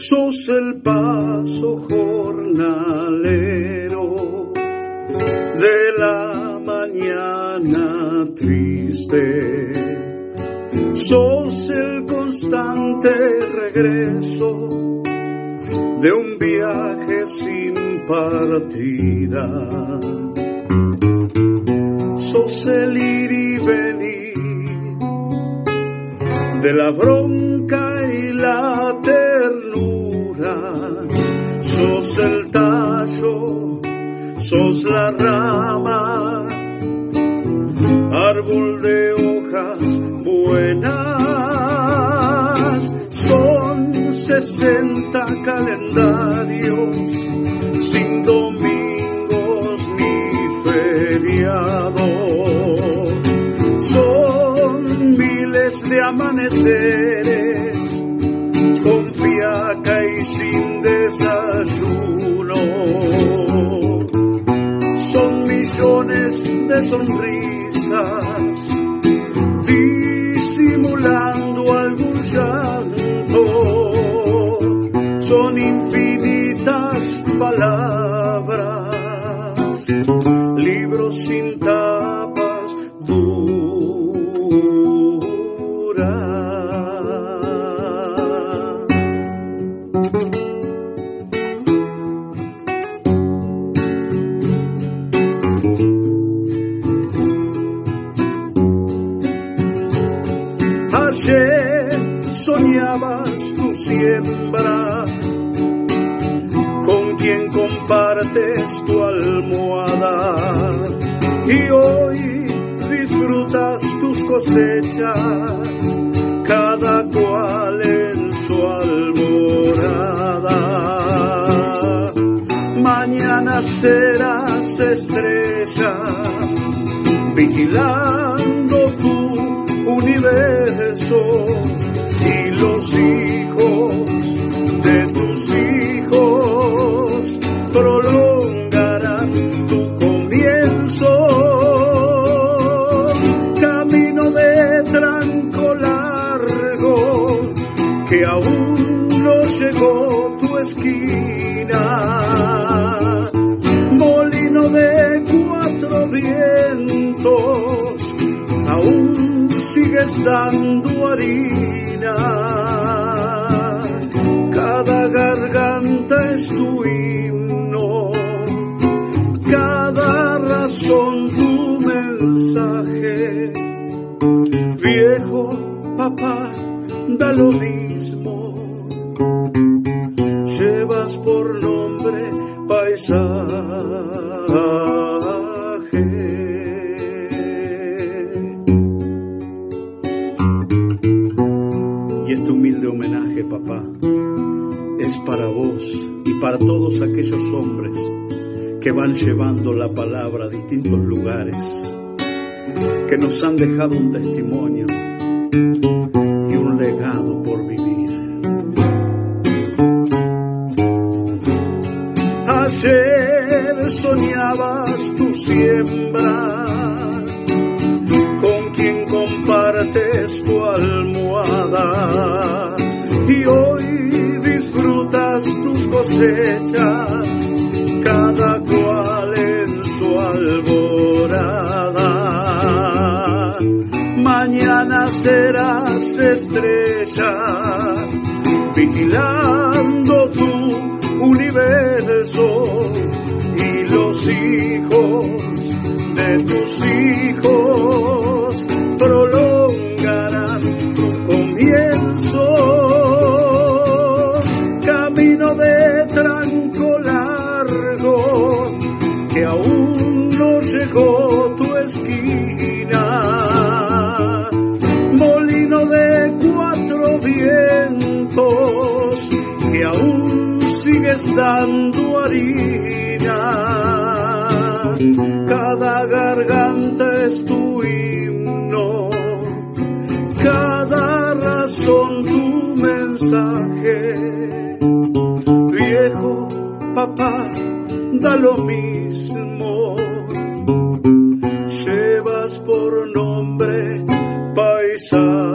sos el paso jornalero de la mañana triste. Sos el constante regreso de un viaje sin partida. Sos el ir y venir de la bronca y la. Sos el tallo, sos la rama, árbol de hojas buenas. Son sesenta calendarios sin domingos ni feriados. Son miles de amaneceres con fiaca y sin desayuno. Son millones de sonrisas disimulando algún llanto. Son infinitas palabras, libros sin con quien compartes tu almohada y hoy disfrutas tus cosechas, cada cual en su alborada. Mañana serás estrella, vigilando tu universo y los hijos que aún no llegó tu esquina. Molino de cuatro vientos, aún sigues dando harina. Cada garganta es tu himno, cada razón tu mensaje. Viejo papá, da lo mismo. Llevas por nombre paisaje. Y este humilde homenaje, papá, es para vos y para todos aquellos hombres que van llevando la palabra a distintos lugares, que nos han dejado un testimonio por vivir. Ayer soñabas tu siembra con quien compartes tu almohada y hoy disfrutas tus cosechas, cada cual en su alborada. Mañana serás estrella, vigilando tu universo y los hijos de tus hijos prolongarán tu comienzo. Camino de tranco largo que aún no llegó tu esquina. vas dando harina, cada garganta es tu himno, cada razón tu mensaje. Viejo papá, da lo mismo, llevas por nombre paisaje.